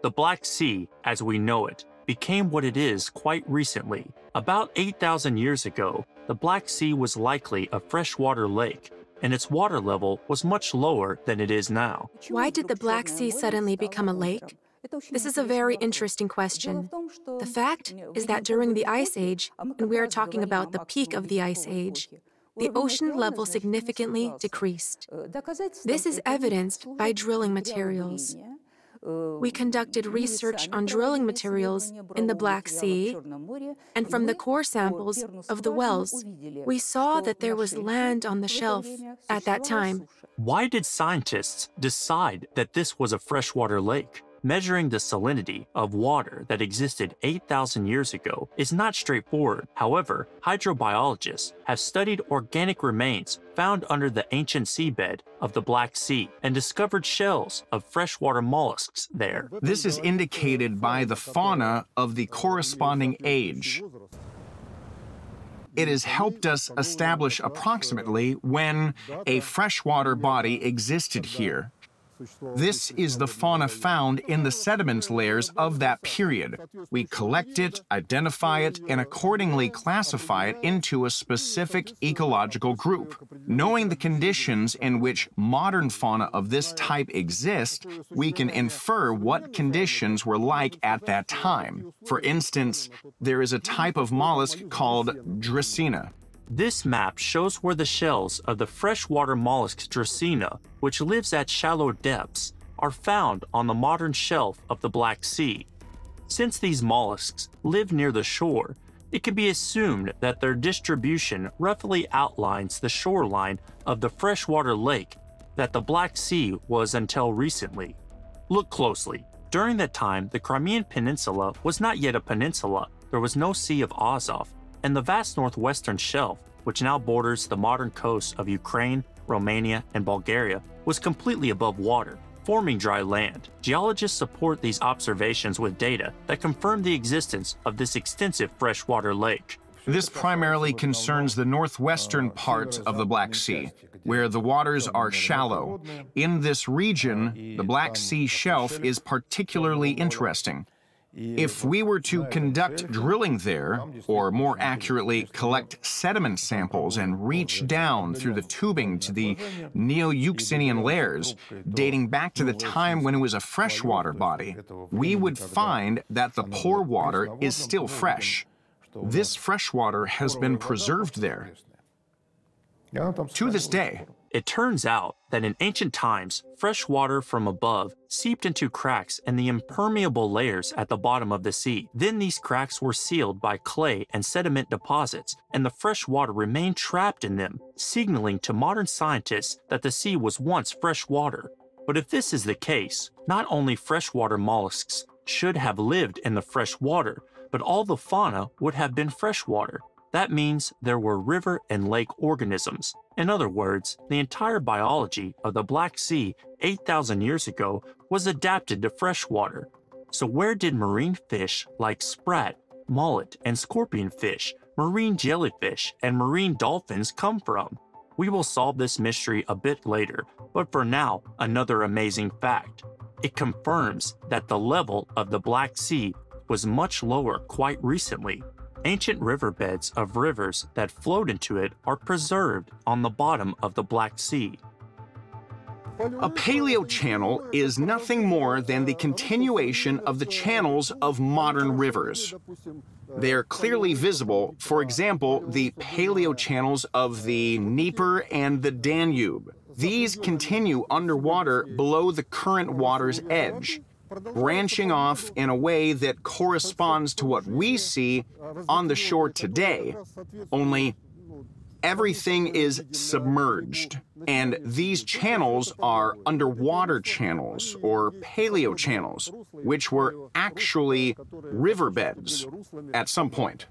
The Black Sea, as we know it, became what it is quite recently. About 8,000 years ago, the Black Sea was likely a freshwater lake, and its water level was much lower than it is now. Why did the Black Sea suddenly become a lake? This is a very interesting question. The fact is that during the Ice Age, and we are talking about the peak of the Ice Age, the ocean level significantly decreased. This is evidenced by drilling materials. We conducted research on drilling materials in the Black Sea, and from the core samples of the wells, we saw that there was land on the shelf at that time. Why did scientists decide that this was a freshwater lake? Measuring the salinity of water that existed 8,000 years ago is not straightforward. However, hydrobiologists have studied organic remains found under the ancient seabed of the Black Sea and discovered shells of freshwater mollusks there. This is indicated by the fauna of the corresponding age. It has helped us establish approximately when a freshwater body existed here this is the fauna found in the sediment layers of that period. We collect it, identify it, and accordingly classify it into a specific ecological group. Knowing the conditions in which modern fauna of this type exist, we can infer what conditions were like at that time. For instance, there is a type of mollusk called Dreissena. This map shows where the shells of the freshwater mollusk Dreissena, which lives at shallow depths, are found on the modern shelf of the Black Sea. Since these mollusks live near the shore, it can be assumed that their distribution roughly outlines the shoreline of the freshwater lake that the Black Sea was until recently. Look closely. During that time, the Crimean Peninsula was not yet a peninsula. There was no Sea of Azov, and the vast northwestern shelf, which now borders the modern coasts of Ukraine, Romania, and Bulgaria, was completely above water, forming dry land. Geologists support these observations with data that confirm the existence of this extensive freshwater lake. This primarily concerns the northwestern part of the Black Sea, where the waters are shallow. In this region, the Black Sea shelf is particularly interesting. If we were to conduct drilling there, or more accurately, collect sediment samples and reach down through the tubing to the Neo-Euxinian layers, dating back to the time when it was a freshwater body, we would find that the pore water is still fresh. This freshwater has been preserved there. To this day, it turns out that in ancient times, fresh water from above seeped into cracks in the impermeable layers at the bottom of the sea. Then these cracks were sealed by clay and sediment deposits, and the fresh water remained trapped in them, signaling to modern scientists that the sea was once fresh water. But if this is the case, not only freshwater mollusks should have lived in the fresh water, but all the fauna would have been freshwater. That means there were river and lake organisms. In other words, the entire biology of the Black Sea 8,000 years ago was adapted to freshwater. So where did marine fish like sprat, mullet, and scorpionfish, marine jellyfish, and marine dolphins come from? We will solve this mystery a bit later, but for now, another amazing fact. It confirms that the level of the Black Sea was much lower quite recently Ancient riverbeds of rivers that flowed into it are preserved on the bottom of the Black Sea. A paleochannel is nothing more than the continuation of the channels of modern rivers. They are clearly visible, for example, the paleochannels of the Dnieper and the Danube. These continue underwater below the current water's edge branching off in a way that corresponds to what we see on the shore today, only everything is submerged. And these channels are underwater channels or paleo channels, which were actually riverbeds at some point.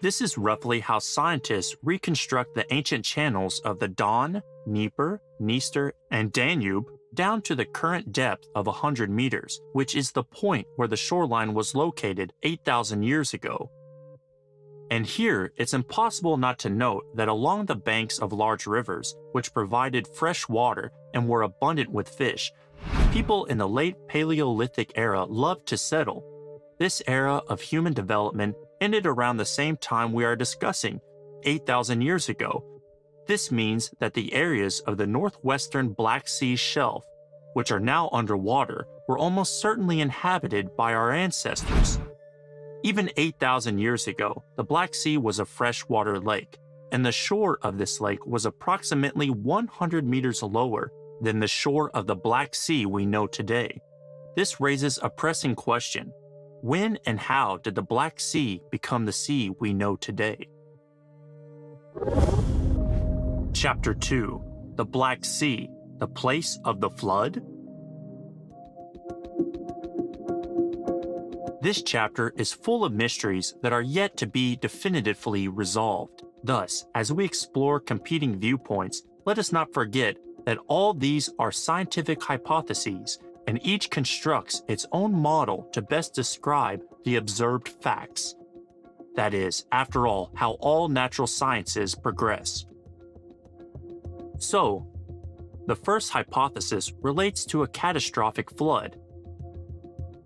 This is roughly how scientists reconstruct the ancient channels of the Don, Dnieper, Dniester, and Danube down to the current depth of 100 meters, which is the point where the shoreline was located 8,000 years ago. And here, it's impossible not to note that along the banks of large rivers, which provided fresh water and were abundant with fish, People in the late Paleolithic era loved to settle. This era of human development ended around the same time we are discussing, 8,000 years ago. This means that the areas of the northwestern Black Sea shelf, which are now underwater, were almost certainly inhabited by our ancestors. Even 8,000 years ago, the Black Sea was a freshwater lake, and the shore of this lake was approximately 100 meters lower than the shore of the Black Sea we know today. This raises a pressing question when and how did the Black Sea become the sea we know today? Chapter 2 The Black Sea, the place of the flood? This chapter is full of mysteries that are yet to be definitively resolved. Thus, as we explore competing viewpoints, let us not forget that all these are scientific hypotheses and each constructs its own model to best describe the observed facts. That is, after all, how all natural sciences progress. So, the first hypothesis relates to a catastrophic flood.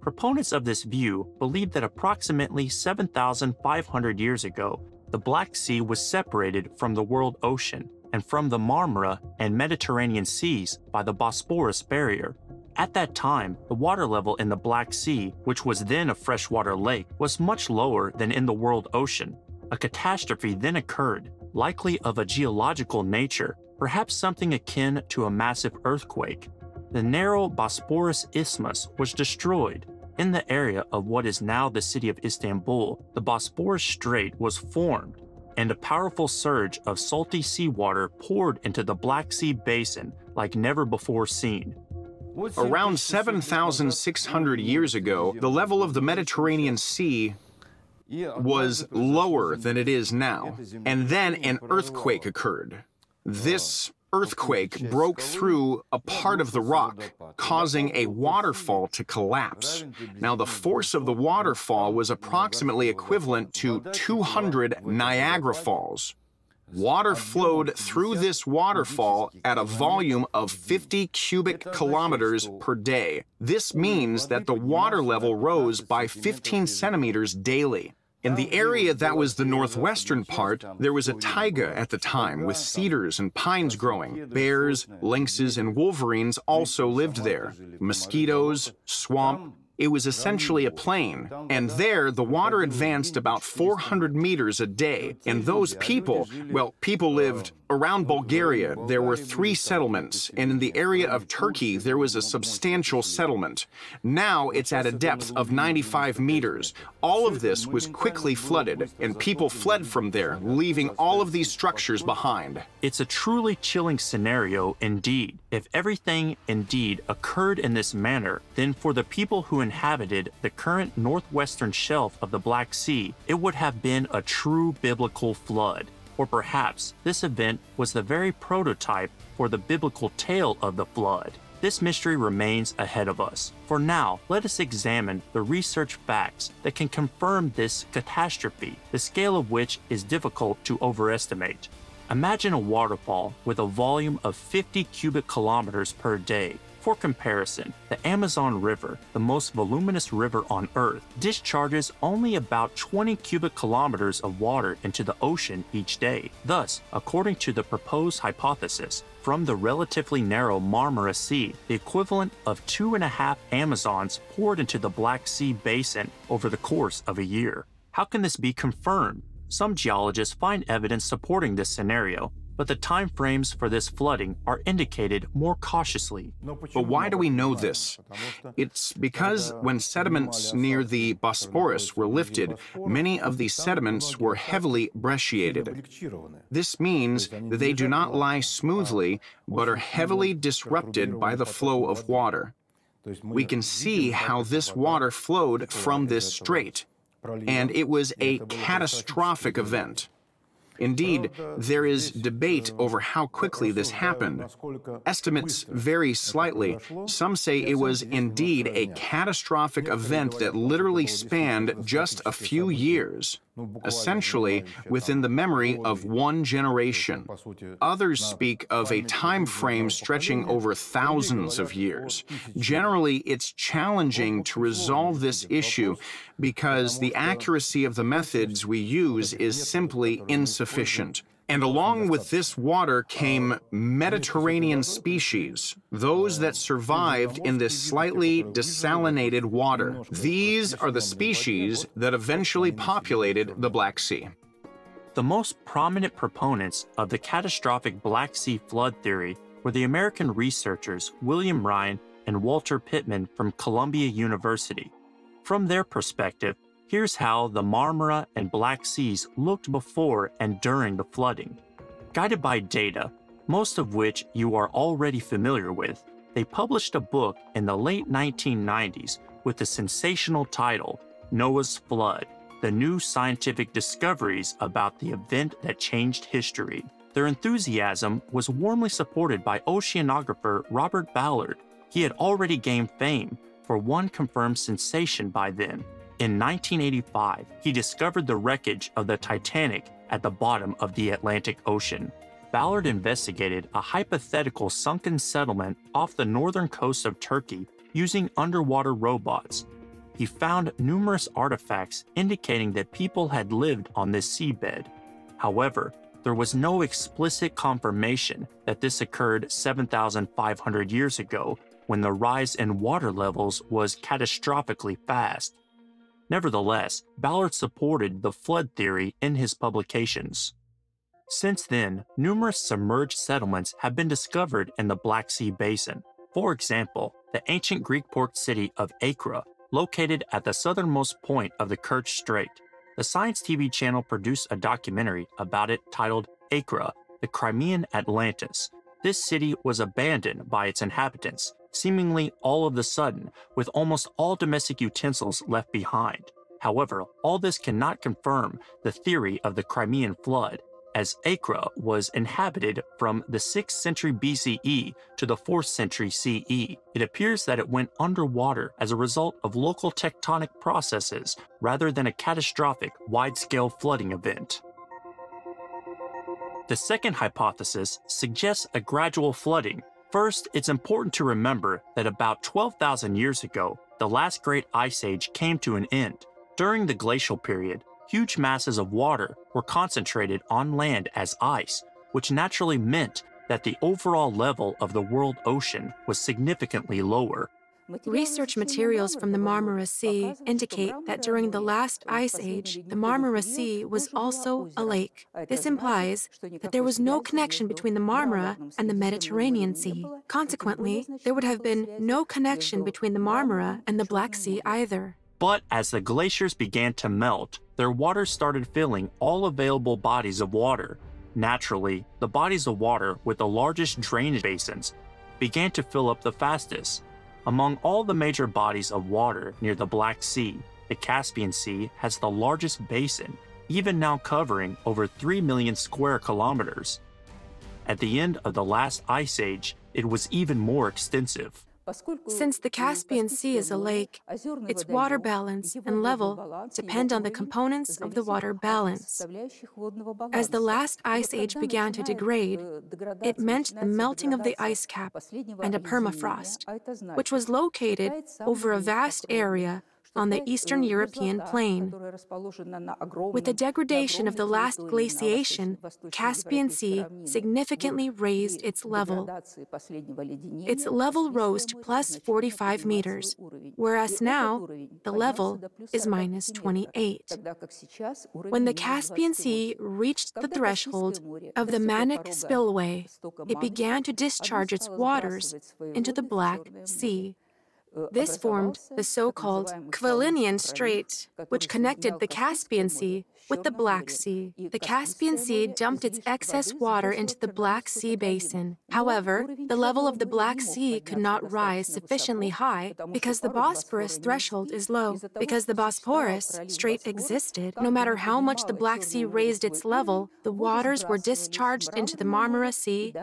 Proponents of this view believe that approximately 7,500 years ago, the Black Sea was separated from the world ocean and from the Marmara and Mediterranean seas by the Bosporus barrier. At that time, the water level in the Black Sea, which was then a freshwater lake, was much lower than in the world ocean. A catastrophe then occurred, likely of a geological nature, perhaps something akin to a massive earthquake. The narrow Bosporus Isthmus was destroyed. In the area of what is now the city of Istanbul, the Bosporus Strait was formed, and a powerful surge of salty seawater poured into the Black Sea basin like never before seen. Around 7,600 years ago, the level of the Mediterranean Sea was lower than it is now, and then an earthquake occurred. This earthquake broke through a part of the rock, causing a waterfall to collapse. Now, the force of the waterfall was approximately equivalent to 200 Niagara Falls. Water flowed through this waterfall at a volume of 50 cubic kilometers per day. This means that the water level rose by 15 centimeters daily. In the area that was the northwestern part, there was a taiga at the time with cedars and pines growing. Bears, lynxes, and wolverines also lived there. Mosquitoes, swamp, it was essentially a plain, and there the water advanced about 400 meters a day. And those people, well, people lived Around Bulgaria, there were three settlements, and in the area of Turkey, there was a substantial settlement. Now it's at a depth of 95 meters. All of this was quickly flooded, and people fled from there, leaving all of these structures behind. It's a truly chilling scenario indeed. If everything indeed occurred in this manner, then for the people who inhabited the current northwestern shelf of the Black Sea, it would have been a true biblical flood. Or perhaps this event was the very prototype for the biblical tale of the flood. This mystery remains ahead of us. For now, let us examine the research facts that can confirm this catastrophe, the scale of which is difficult to overestimate. Imagine a waterfall with a volume of 50 cubic kilometers per day, for comparison, the Amazon River, the most voluminous river on Earth, discharges only about 20 cubic kilometers of water into the ocean each day. Thus, according to the proposed hypothesis, from the relatively narrow Marmara Sea, the equivalent of two and a half Amazons poured into the Black Sea basin over the course of a year. How can this be confirmed? Some geologists find evidence supporting this scenario, but the time frames for this flooding are indicated more cautiously. But why do we know this? It's because when sediments near the Bosporus were lifted, many of these sediments were heavily brecciated. This means that they do not lie smoothly, but are heavily disrupted by the flow of water. We can see how this water flowed from this strait, and it was a catastrophic event. Indeed, there is debate over how quickly this happened. Estimates vary slightly. Some say it was indeed a catastrophic event that literally spanned just a few years, essentially within the memory of one generation. Others speak of a time frame stretching over thousands of years. Generally, it's challenging to resolve this issue because the accuracy of the methods we use is simply insufficient. And along with this water came Mediterranean species, those that survived in this slightly desalinated water. These are the species that eventually populated the Black Sea. The most prominent proponents of the catastrophic Black Sea flood theory were the American researchers William Ryan and Walter Pitman from Columbia University. From their perspective, Here's how the Marmara and Black Seas looked before and during the flooding. Guided by data, most of which you are already familiar with, they published a book in the late 1990s with the sensational title Noah's Flood The New Scientific Discoveries About the Event That Changed History. Their enthusiasm was warmly supported by oceanographer Robert Ballard. He had already gained fame for one confirmed sensation by then in 1985, he discovered the wreckage of the Titanic at the bottom of the Atlantic Ocean. Ballard investigated a hypothetical sunken settlement off the northern coast of Turkey using underwater robots. He found numerous artifacts indicating that people had lived on this seabed. However, there was no explicit confirmation that this occurred 7,500 years ago when the rise in water levels was catastrophically fast. Nevertheless, Ballard supported the flood theory in his publications. Since then, numerous submerged settlements have been discovered in the Black Sea Basin. For example, the ancient Greek port city of Akra, located at the southernmost point of the Kerch Strait. The Science TV channel produced a documentary about it titled Akra, the Crimean Atlantis. This city was abandoned by its inhabitants seemingly all of the sudden, with almost all domestic utensils left behind. However, all this cannot confirm the theory of the Crimean flood, as Akra was inhabited from the 6th century BCE to the 4th century CE. It appears that it went underwater as a result of local tectonic processes rather than a catastrophic wide scale flooding event. The second hypothesis suggests a gradual flooding First, it's important to remember that about 12,000 years ago, the last great ice age came to an end. During the glacial period, huge masses of water were concentrated on land as ice, which naturally meant that the overall level of the world ocean was significantly lower. Research materials from the Marmara Sea indicate that during the last ice age, the Marmara Sea was also a lake. This implies that there was no connection between the Marmara and the Mediterranean Sea. Consequently, there would have been no connection between the Marmara and the Black Sea either. But as the glaciers began to melt, their water started filling all available bodies of water. Naturally, the bodies of water with the largest drainage basins began to fill up the fastest. Among all the major bodies of water near the Black Sea, the Caspian Sea has the largest basin, even now covering over 3 million square kilometers. At the end of the last ice age, it was even more extensive. Since the Caspian Sea is a lake, its water balance and level depend on the components of the water balance. As the last ice age began to degrade, it meant the melting of the ice cap and a permafrost, which was located over a vast area on the Eastern European plain. With the degradation of the last glaciation, Caspian Sea significantly raised its level. Its level rose to plus 45 meters, whereas now the level is minus 28. When the Caspian Sea reached the threshold of the Manych spillway, it began to discharge its waters into the Black Sea. This formed the so called Khvalynian Strait, which connected the Caspian Sea with the Black Sea. The Caspian Sea dumped its excess water into the Black Sea basin. However, the level of the Black Sea could not rise sufficiently high because the Bosporus threshold is low. Because the Bosporus Strait existed, no matter how much the Black Sea raised its level, the waters were discharged into the Marmara Sea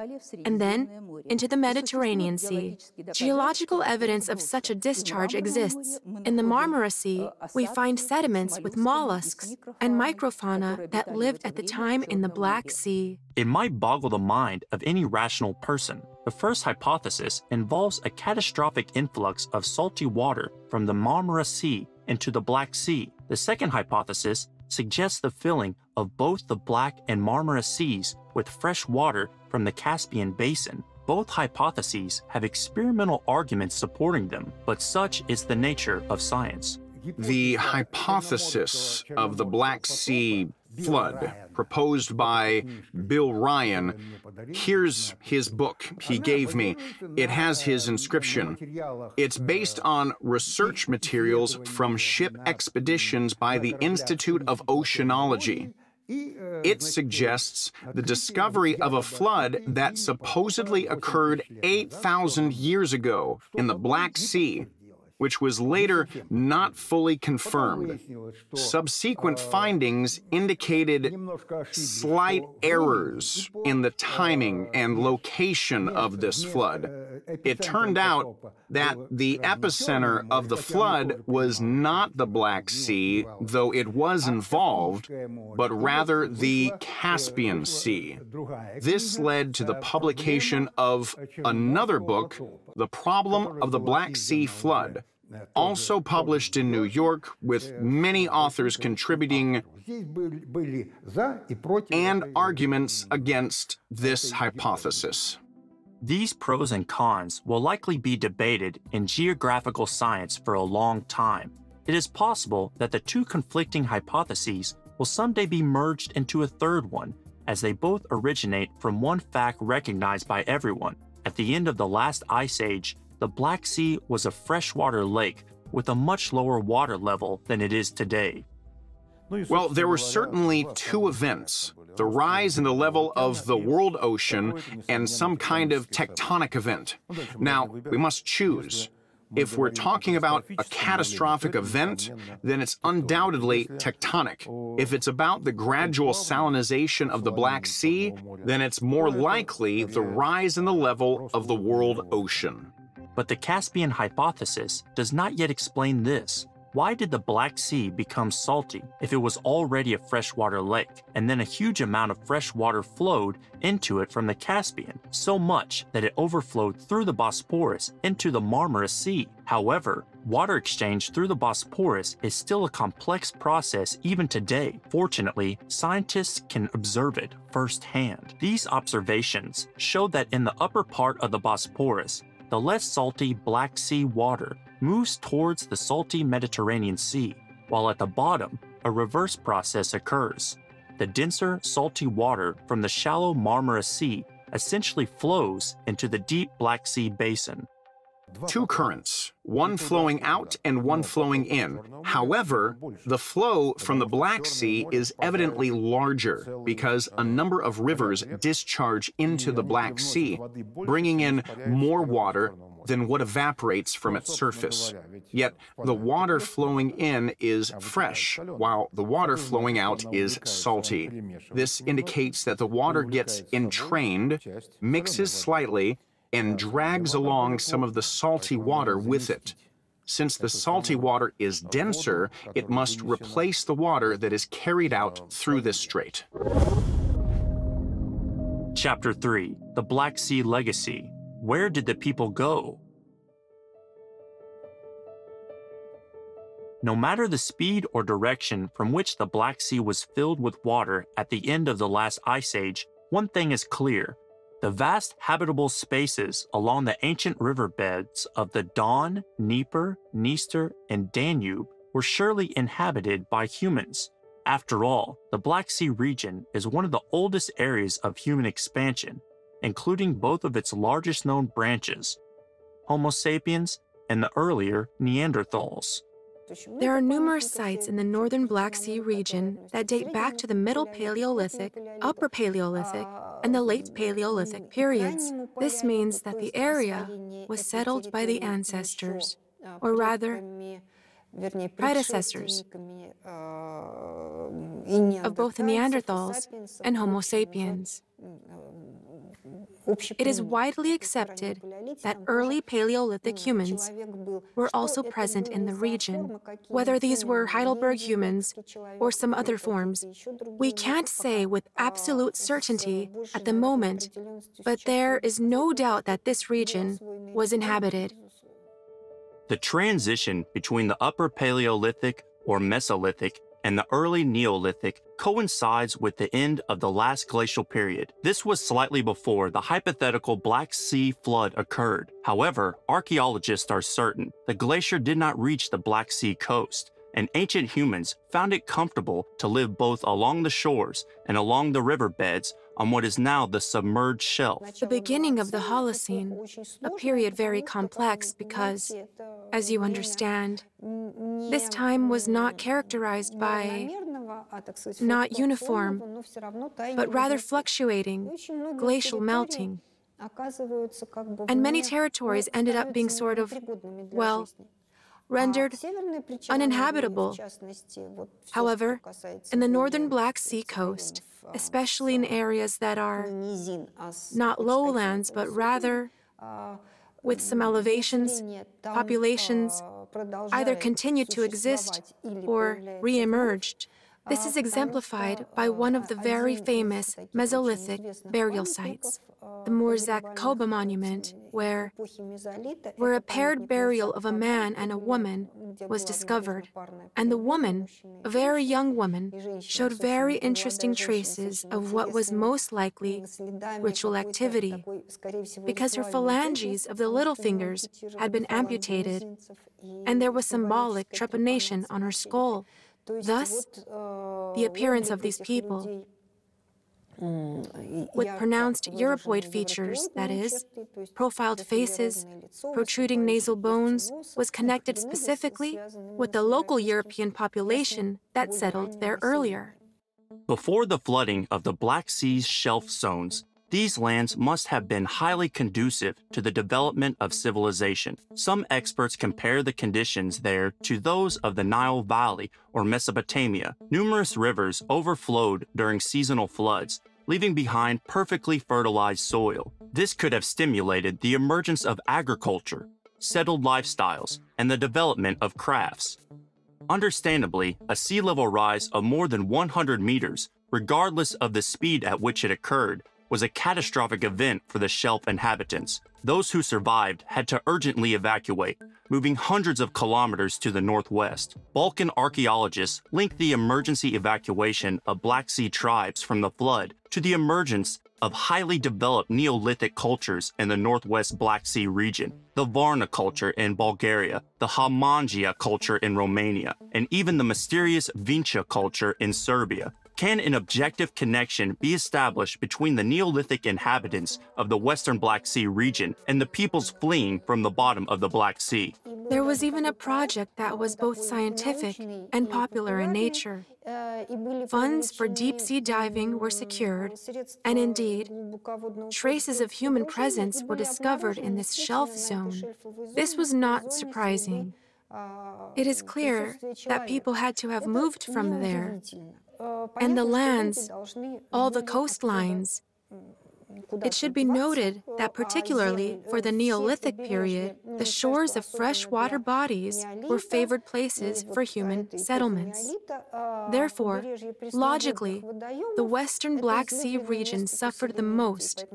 and then into the Mediterranean Sea. Geological evidence of such a discharge exists. In the Marmara Sea, we find sediments with mollusks and microfauna that lived at the time in the Black Sea. It might boggle the mind of any rational person. The first hypothesis involves a catastrophic influx of salty water from the Marmara Sea into the Black Sea. The second hypothesis suggests the filling of both the Black and Marmara Seas with fresh water from the Caspian Basin. Both hypotheses have experimental arguments supporting them, but such is the nature of science. The hypothesis of the Black Sea flood proposed by Bill Ryan. Here's his book he gave me. It has his inscription. It's based on research materials from ship expeditions by the Institute of Oceanology. It suggests the discovery of a flood that supposedly occurred 8,000 years ago in the Black Sea which was later not fully confirmed. Subsequent findings indicated slight errors in the timing and location of this flood. It turned out that the epicenter of the flood was not the Black Sea, though it was involved, but rather the Caspian Sea. This led to the publication of another book, The Problem of the Black Sea Flood, also published in New York, with many authors contributing and arguments against this hypothesis. These pros and cons will likely be debated in geographical science for a long time. It is possible that the two conflicting hypotheses will someday be merged into a third one, as they both originate from one fact recognized by everyone. At the end of the last ice age, the Black Sea was a freshwater lake with a much lower water level than it is today. Well, there were certainly two events the rise in the level of the world ocean and some kind of tectonic event. Now, we must choose. If we're talking about a catastrophic event, then it's undoubtedly tectonic. If it's about the gradual salinization of the Black Sea, then it's more likely the rise in the level of the world ocean. But the Caspian hypothesis does not yet explain this. Why did the Black Sea become salty if it was already a freshwater lake, and then a huge amount of fresh water flowed into it from the Caspian, so much that it overflowed through the Bosporus into the Marmara Sea? However, water exchange through the Bosporus is still a complex process even today. Fortunately, scientists can observe it firsthand. These observations show that in the upper part of the Bosporus, the less salty Black Sea water moves towards the salty Mediterranean Sea, while at the bottom, a reverse process occurs. The denser, salty water from the shallow Marmara Sea essentially flows into the deep Black Sea basin, two currents, one flowing out and one flowing in. However, the flow from the Black Sea is evidently larger because a number of rivers discharge into the Black Sea, bringing in more water than what evaporates from its surface. Yet the water flowing in is fresh, while the water flowing out is salty. This indicates that the water gets entrained, mixes slightly, and drags along some of the salty water with it. Since the salty water is denser, it must replace the water that is carried out through this strait. Chapter 3 The Black Sea Legacy Where did the people go? No matter the speed or direction from which the Black Sea was filled with water at the end of the last ice age, one thing is clear the vast habitable spaces along the ancient riverbeds of the Don, Dnieper, Dniester, and Danube were surely inhabited by humans. After all, the Black Sea region is one of the oldest areas of human expansion, including both of its largest known branches, Homo sapiens and the earlier Neanderthals. There are numerous sites in the northern Black Sea region that date back to the Middle Paleolithic, Upper Paleolithic, and the Late Paleolithic periods. This means that the area was settled by the ancestors, or rather, predecessors of both the Neanderthals and Homo sapiens. It is widely accepted that early Paleolithic humans were also present in the region. Whether these were Heidelberg humans or some other forms, we can't say with absolute certainty at the moment, but there is no doubt that this region was inhabited. The transition between the Upper Paleolithic or Mesolithic and the early Neolithic coincides with the end of the last glacial period. This was slightly before the hypothetical Black Sea flood occurred. However, archaeologists are certain the glacier did not reach the Black Sea coast, and ancient humans found it comfortable to live both along the shores and along the riverbeds on what is now the submerged shelf. The beginning of the Holocene, a period very complex because, as you understand, this time was not characterized by not uniform, but rather fluctuating, glacial melting. And many territories ended up being sort of, well, rendered uninhabitable. However, in the northern Black Sea coast, especially in areas that are not lowlands, but rather with some elevations, populations either continued to exist or re emerged. This is exemplified by one of the very famous Mesolithic burial sites, the Murzak Koba monument, where, where a paired burial of a man and a woman was discovered. And the woman, a very young woman, showed very interesting traces of what was most likely ritual activity, because her phalanges of the little fingers had been amputated, and there was symbolic trepanation on her skull. Thus, the appearance of these people, with pronounced Europoid features, that is, profiled faces, protruding nasal bones, was connected specifically with the local European population that settled there earlier. Before the flooding of the Black Sea's shelf zones, these lands must have been highly conducive to the development of civilization. Some experts compare the conditions there to those of the Nile Valley or Mesopotamia. Numerous rivers overflowed during seasonal floods, leaving behind perfectly fertilized soil. This could have stimulated the emergence of agriculture, settled lifestyles, and the development of crafts. Understandably, a sea level rise of more than 100 meters, regardless of the speed at which it occurred, was a catastrophic event for the shelf inhabitants. Those who survived had to urgently evacuate, moving hundreds of kilometers to the northwest. Balkan archaeologists link the emergency evacuation of Black Sea tribes from the flood to the emergence of highly developed Neolithic cultures in the northwest Black Sea region, the Varna culture in Bulgaria, the Hamangia culture in Romania, and even the mysterious Vinča culture in Serbia. Can an objective connection be established between the Neolithic inhabitants of the western Black Sea region and the peoples fleeing from the bottom of the Black Sea? There was even a project that was both scientific and popular in nature. Funds for deep sea diving were secured, and indeed, traces of human presence were discovered in this shelf zone. This was not surprising. It is clear that people had to have moved from there and the lands, all the coastlines. It should be noted that, particularly for the Neolithic period, the shores of freshwater bodies were favored places for human settlements. Therefore, logically, the western Black Sea region suffered the most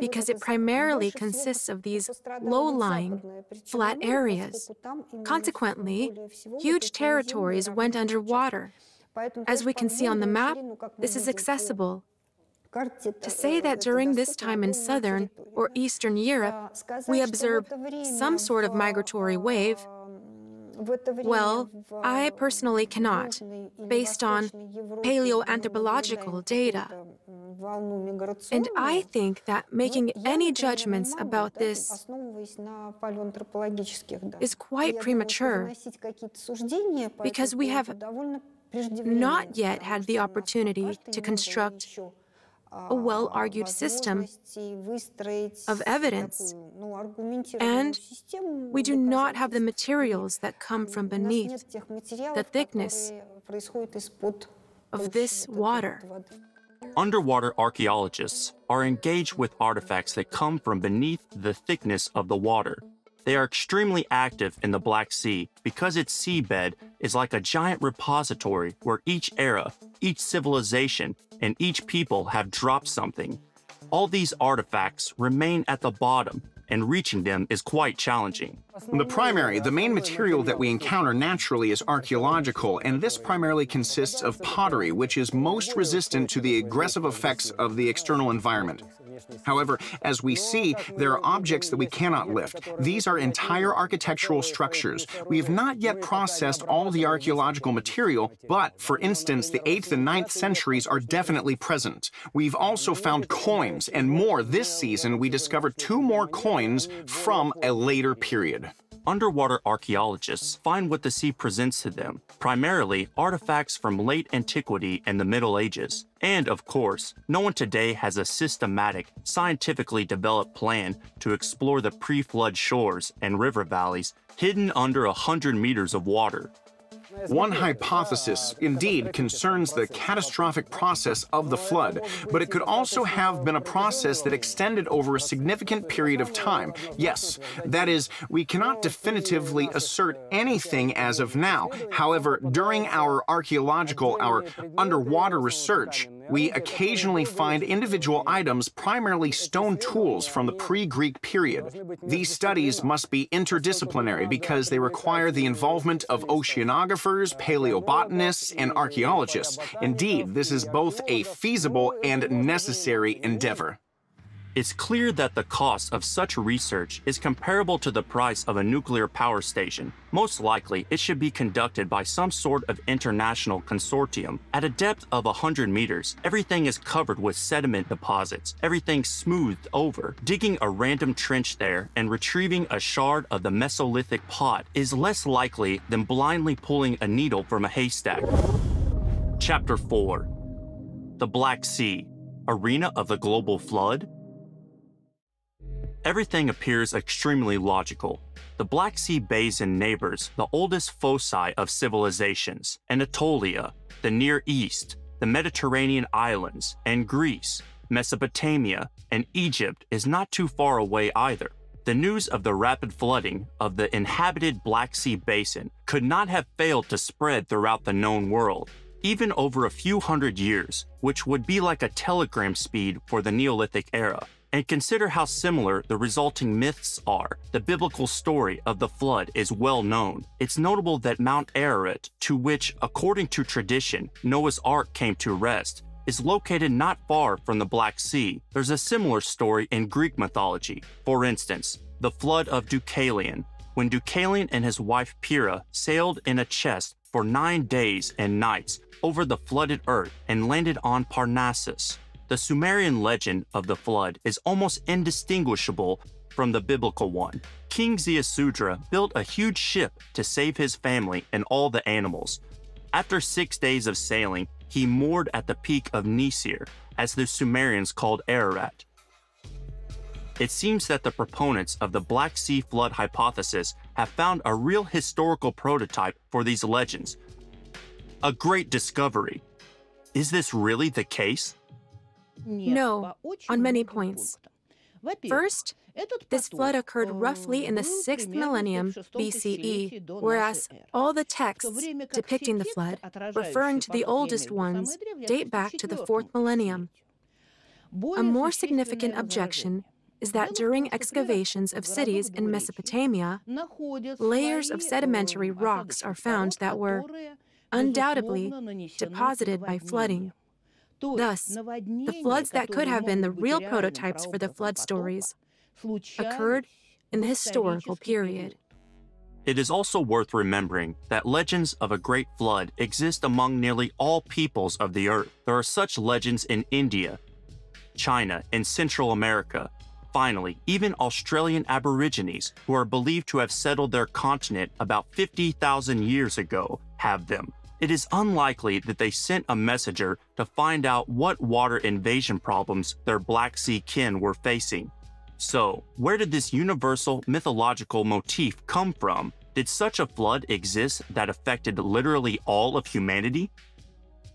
because it primarily consists of these low lying, flat areas. Consequently, huge territories went underwater. As we can see on the map, this is accessible. To say that during this time in southern or eastern Europe we observe some sort of migratory wave. Well, I personally cannot, based on paleoanthropological data. And I think that making any judgments about this is quite premature. because we have not yet had the opportunity to construct a well argued system of evidence. And we do not have the materials that come from beneath the thickness of this water. Underwater archaeologists are engaged with artifacts that come from beneath the thickness of the water. They are extremely active in the Black Sea because its seabed is like a giant repository where each era, each civilization, and each people have dropped something. All these artifacts remain at the bottom, and reaching them is quite challenging. The primary, the main material that we encounter naturally is archaeological, and this primarily consists of pottery, which is most resistant to the aggressive effects of the external environment. However, as we see, there are objects that we cannot lift. These are entire architectural structures. We have not yet processed all the archaeological material, but, for instance, the 8th and 9th centuries are definitely present. We've also found coins, and more this season we discovered two more coins from a later period underwater archaeologists find what the sea presents to them, primarily artifacts from late antiquity and the Middle Ages. And of course, no one today has a systematic, scientifically developed plan to explore the pre flood shores and river valleys hidden under a hundred meters of water. One hypothesis, indeed, concerns the catastrophic process of the flood, but it could also have been a process that extended over a significant period of time. Yes, that is, we cannot definitively assert anything as of now. However, during our archaeological, our underwater research, we occasionally find individual items, primarily stone tools from the pre-Greek period. These studies must be interdisciplinary because they require the involvement of oceanographers, paleobotanists, and archaeologists. Indeed, this is both a feasible and necessary endeavor. It's clear that the cost of such research is comparable to the price of a nuclear power station. Most likely, it should be conducted by some sort of international consortium. At a depth of 100 meters, everything is covered with sediment deposits, everything smoothed over. Digging a random trench there and retrieving a shard of the Mesolithic pot is less likely than blindly pulling a needle from a haystack. Chapter 4 The Black Sea Arena of the Global Flood? Everything appears extremely logical. The Black Sea Basin neighbors the oldest foci of civilizations Anatolia, the Near East, the Mediterranean islands, and Greece. Mesopotamia and Egypt is not too far away either. The news of the rapid flooding of the inhabited Black Sea Basin could not have failed to spread throughout the known world, even over a few hundred years, which would be like a telegram speed for the Neolithic era and consider how similar the resulting myths are. The biblical story of the flood is well known. It's notable that Mount Ararat, to which, according to tradition, Noah's Ark came to rest, is located not far from the Black Sea. There's a similar story in Greek mythology. For instance, the flood of Deucalion, when Deucalion and his wife Pyrrha sailed in a chest for nine days and nights over the flooded earth and landed on Parnassus. The Sumerian legend of the flood is almost indistinguishable from the biblical one. King Ziusudra built a huge ship to save his family and all the animals. After six days of sailing, he moored at the peak of Nisir, as the Sumerians called Ararat. It seems that the proponents of the Black Sea flood hypothesis have found a real historical prototype for these legends. A great discovery. Is this really the case? No, on many points. First, this flood occurred roughly in the 6th millennium BCE, whereas all the texts depicting the flood, referring to the oldest ones, date back to the 4th millennium. A more significant objection is that during excavations of cities in Mesopotamia, layers of sedimentary rocks are found that were undoubtedly deposited by flooding. Thus, the floods that could have been the real prototypes for the flood stories occurred in the historical period. It is also worth remembering that legends of a great flood exist among nearly all peoples of the earth. There are such legends in India, China, and Central America. Finally, even Australian Aborigines, who are believed to have settled their continent about 50,000 years ago, have them. It is unlikely that they sent a messenger to find out what water invasion problems their Black Sea kin were facing. So, where did this universal mythological motif come from? Did such a flood exist that affected literally all of humanity?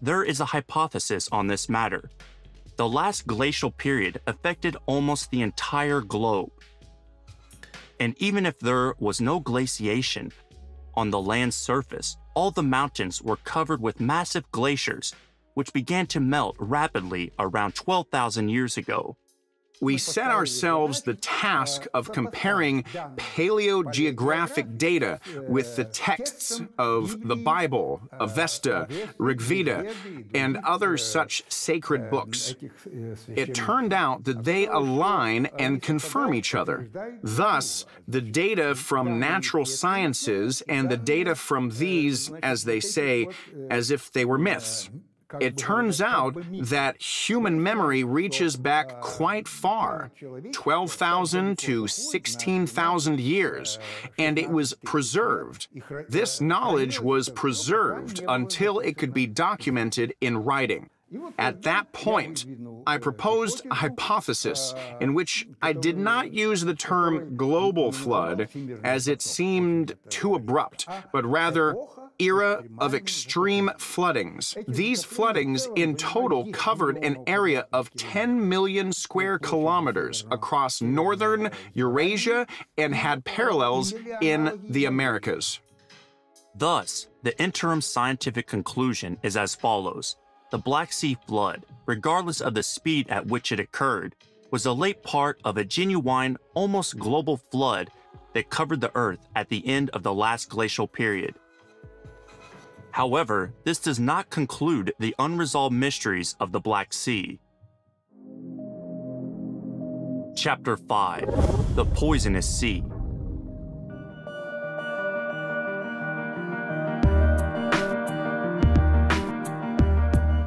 There is a hypothesis on this matter. The last glacial period affected almost the entire globe. And even if there was no glaciation on the land's surface, all the mountains were covered with massive glaciers, which began to melt rapidly around 12,000 years ago we set ourselves the task of comparing paleogeographic data with the texts of the Bible, Avesta, Rigveda, and other such sacred books. It turned out that they align and confirm each other. Thus, the data from natural sciences and the data from these, as they say, as if they were myths. It turns out that human memory reaches back quite far 12,000 to 16,000 years and it was preserved. This knowledge was preserved until it could be documented in writing. At that point, I proposed a hypothesis in which I did not use the term global flood as it seemed too abrupt, but rather era of extreme floodings. These floodings in total covered an area of 10 million square kilometers across northern Eurasia and had parallels in the Americas. Thus, the interim scientific conclusion is as follows. The Black Sea flood, regardless of the speed at which it occurred, was a late part of a genuine, almost global flood that covered the Earth at the end of the last glacial period. However, this does not conclude the unresolved mysteries of the Black Sea. Chapter 5 The Poisonous Sea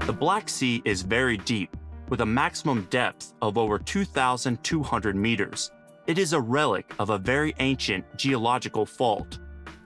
The Black Sea is very deep, with a maximum depth of over 2,200 meters. It is a relic of a very ancient geological fault.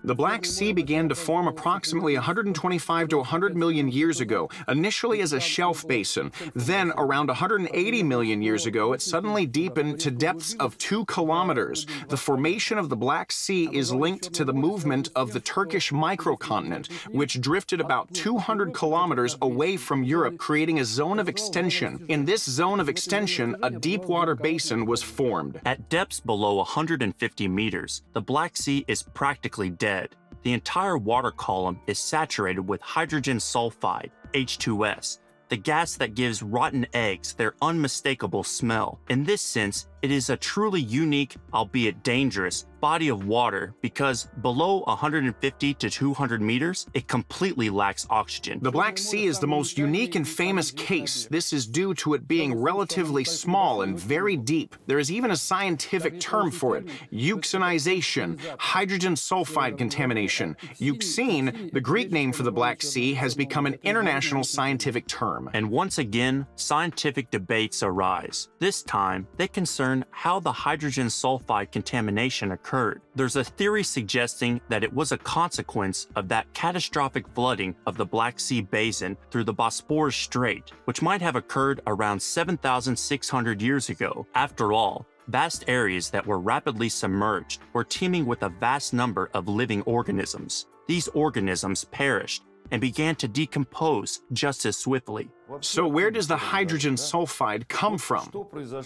The Black Sea began to form approximately 125 to 100 million years ago, initially as a shelf basin. Then, around 180 million years ago, it suddenly deepened to depths of 2 kilometers. The formation of the Black Sea is linked to the movement of the Turkish microcontinent, which drifted about 200 kilometers away from Europe, creating a zone of extension. In this zone of extension, a deep water basin was formed. At depths below 150 meters, the Black Sea is practically dead dead. The entire water column is saturated with hydrogen sulfide, H2S, the gas that gives rotten eggs their unmistakable smell. In this sense, it is a truly unique, albeit dangerous, body of water because below 150 to 200 meters, it completely lacks oxygen. The Black Sea is the most unique and famous case. This is due to it being relatively small and very deep. There is even a scientific term for it euxinization, hydrogen sulfide contamination. Euxine, the Greek name for the Black Sea, has become an international scientific term. And once again, scientific debates arise. This time, they concern discern how the hydrogen sulfide contamination occurred. There's a theory suggesting that it was a consequence of that catastrophic flooding of the Black Sea Basin through the Bosporus Strait, which might have occurred around 7,600 years ago. After all, vast areas that were rapidly submerged were teeming with a vast number of living organisms. These organisms perished and began to decompose just as swiftly. So, where does the hydrogen sulfide come from?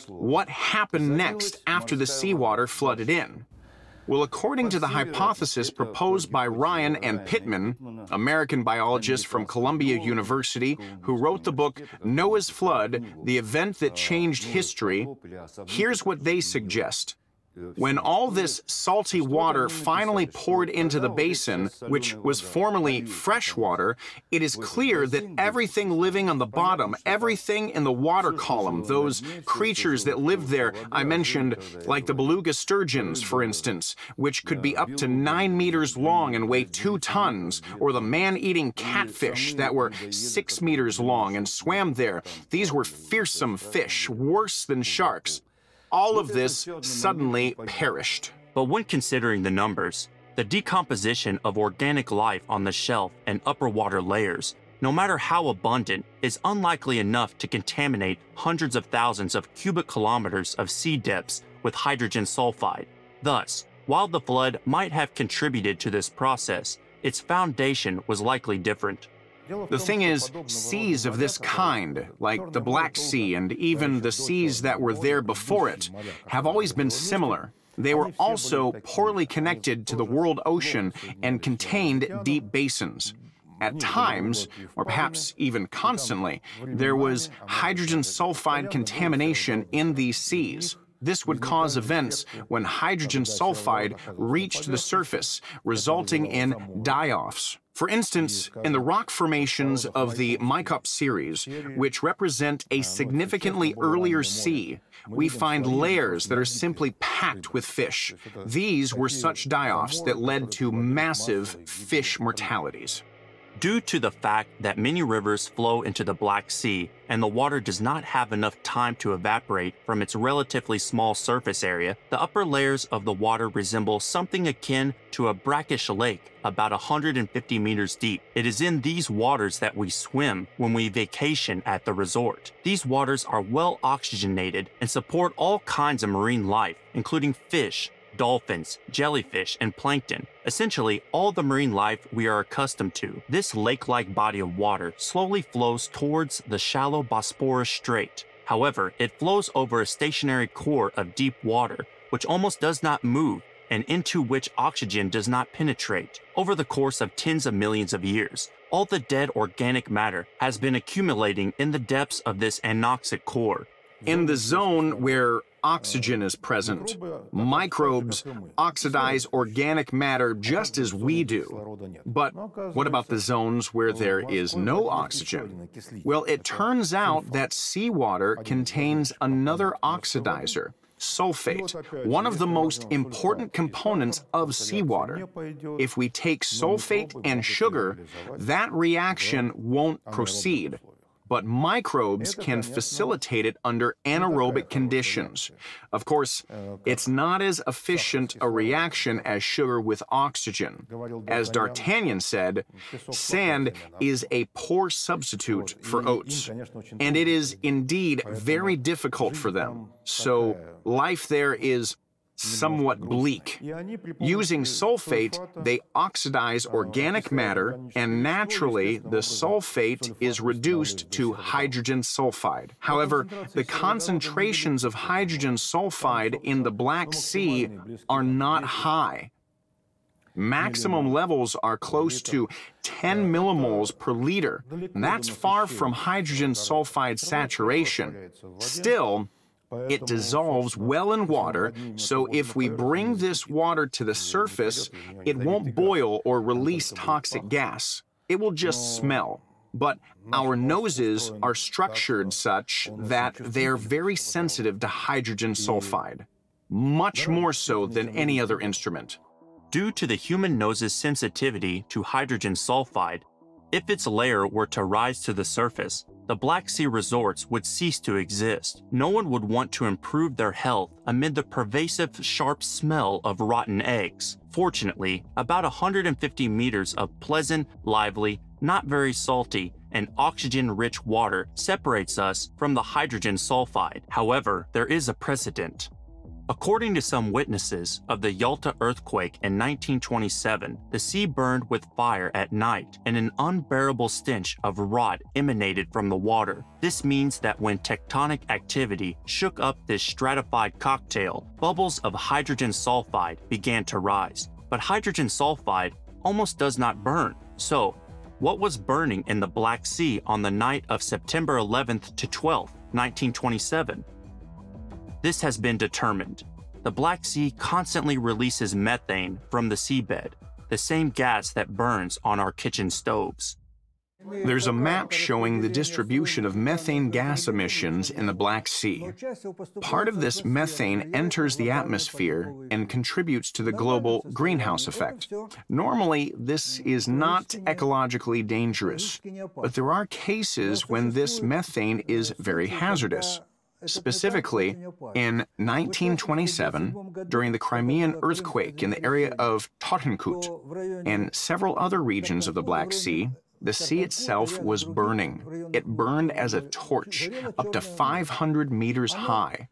What happened next after the seawater flooded in? Well, according to the hypothesis proposed by Ryan and Pitman, American biologists from Columbia University, who wrote the book Noah's Flood The Event That Changed History, here's what they suggest. When all this salty water finally poured into the basin, which was formerly fresh water, it is clear that everything living on the bottom, everything in the water column, those creatures that lived there, I mentioned, like the beluga sturgeons, for instance, which could be up to nine meters long and weigh two tons, or the man eating catfish that were six meters long and swam there. These were fearsome fish, worse than sharks all of this suddenly perished. But when considering the numbers, the decomposition of organic life on the shelf and upper water layers, no matter how abundant, is unlikely enough to contaminate hundreds of thousands of cubic kilometers of sea depths with hydrogen sulfide. Thus, while the flood might have contributed to this process, its foundation was likely different. The thing is, seas of this kind, like the Black Sea and even the seas that were there before it, have always been similar. They were also poorly connected to the world ocean and contained deep basins. At times, or perhaps even constantly, there was hydrogen sulfide contamination in these seas. This would cause events when hydrogen sulfide reached the surface, resulting in die-offs. For instance, in the rock formations of the Maikop series, which represent a significantly earlier sea, we find layers that are simply packed with fish. These were such die-offs that led to massive fish mortalities. Due to the fact that many rivers flow into the Black Sea and the water does not have enough time to evaporate from its relatively small surface area, the upper layers of the water resemble something akin to a brackish lake about 150 meters deep. It is in these waters that we swim when we vacation at the resort. These waters are well oxygenated and support all kinds of marine life, including fish, dolphins, jellyfish, and plankton, essentially all the marine life we are accustomed to. This lake-like body of water slowly flows towards the shallow Bosporus Strait. However, it flows over a stationary core of deep water, which almost does not move and into which oxygen does not penetrate. Over the course of tens of millions of years, all the dead organic matter has been accumulating in the depths of this anoxic core. In the zone where oxygen is present. Microbes oxidize organic matter just as we do. But what about the zones where there is no oxygen? Well, it turns out that seawater contains another oxidizer, sulfate, one of the most important components of seawater. If we take sulfate and sugar, that reaction won't proceed but microbes can facilitate it under anaerobic conditions. Of course, it's not as efficient a reaction as sugar with oxygen. As D'Artagnan said, sand is a poor substitute for oats, and it is indeed very difficult for them. So life there is somewhat bleak. Using sulfate, they oxidize organic matter, and naturally, the sulfate is reduced to hydrogen sulfide. However, the concentrations of hydrogen sulfide in the Black Sea are not high. Maximum levels are close to 10 millimoles per liter. And that's far from hydrogen sulfide saturation. Still, it dissolves well in water, so if we bring this water to the surface, it won't boil or release toxic gas. It will just smell. But our noses are structured such that they're very sensitive to hydrogen sulfide, much more so than any other instrument. Due to the human nose's sensitivity to hydrogen sulfide, if its layer were to rise to the surface, the Black Sea resorts would cease to exist. No one would want to improve their health amid the pervasive, sharp smell of rotten eggs. Fortunately, about 150 meters of pleasant, lively, not very salty, and oxygen-rich water separates us from the hydrogen sulfide. However, there is a precedent. According to some witnesses of the Yalta earthquake in 1927, the sea burned with fire at night and an unbearable stench of rot emanated from the water. This means that when tectonic activity shook up this stratified cocktail, bubbles of hydrogen sulfide began to rise. But hydrogen sulfide almost does not burn. So, what was burning in the Black Sea on the night of September 11th to 12th, 1927? This has been determined. the Black Sea constantly releases methane from the seabed, the same gas that burns on our kitchen stoves. There's a map showing the distribution of methane gas emissions in the Black Sea. Part of this methane enters the atmosphere and contributes to the global greenhouse effect. Normally, this is not ecologically dangerous, but there are cases when this methane is very hazardous. Specifically, in 1927, during the Crimean earthquake in the area of Tottenkut and several other regions of the Black Sea, the sea itself was burning. It burned as a torch, up to 500 meters high.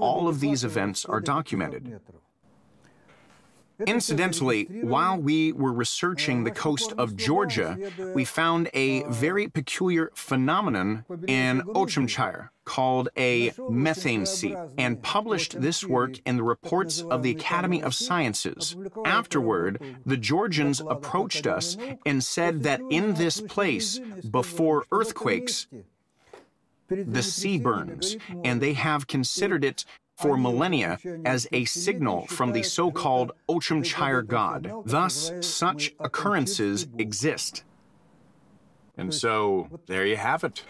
All of these events are documented. Incidentally, while we were researching the coast of Georgia, we found a very peculiar phenomenon in Ochamchire called a methane seep and published this work in the reports of the Academy of Sciences. Afterward, the Georgians approached us and said that in this place, before earthquakes, the sea burns, and they have considered it for millennia as a signal from the so called Ochamchire god. Thus, such occurrences exist. And so, there you have it.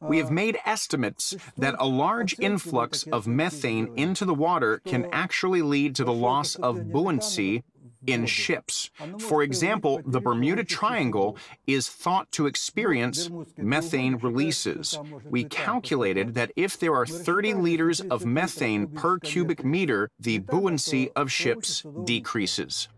We have made estimates that a large influx of methane into the water can actually lead to the loss of buoyancy in ships. For example, the Bermuda Triangle is thought to experience methane releases. We calculated that if there are 30 liters of methane per cubic meter, the buoyancy of ships decreases.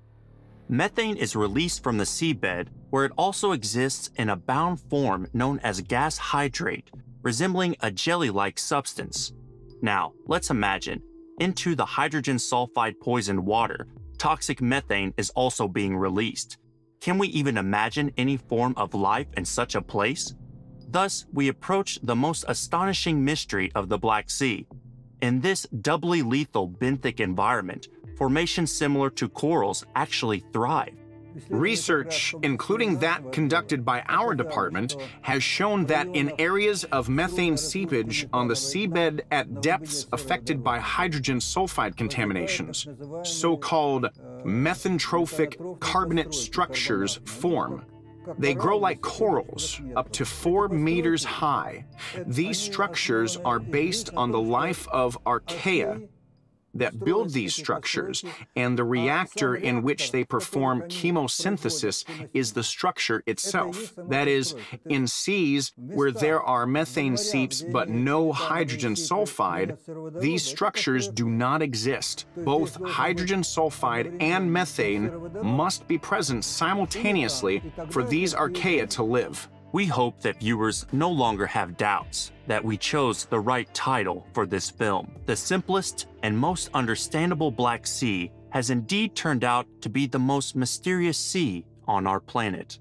Methane is released from the seabed, where it also exists in a bound form known as gas hydrate, resembling a jelly like substance. Now, let's imagine into the hydrogen sulfide poisoned water, toxic methane is also being released. Can we even imagine any form of life in such a place? Thus, we approach the most astonishing mystery of the Black Sea. In this doubly lethal benthic environment, formations similar to corals actually thrive. Research, including that conducted by our department, has shown that in areas of methane seepage on the seabed at depths affected by hydrogen sulfide contaminations, so called methanotrophic carbonate structures form. They grow like corals, up to four meters high. These structures are based on the life of archaea, that build these structures, and the reactor in which they perform chemosynthesis is the structure itself. That is, in seas where there are methane seeps but no hydrogen sulfide, these structures do not exist. Both hydrogen sulfide and methane must be present simultaneously for these archaea to live. We hope that viewers no longer have doubts that we chose the right title for this film. The simplest and most understandable Black Sea has indeed turned out to be the most mysterious sea on our planet.